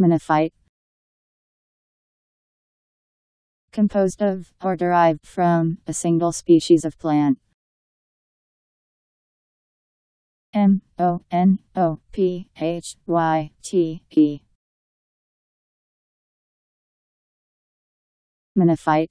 Monophyte. Composed of, or derived from, a single species of plant. M O N O P H Y T E Monophyte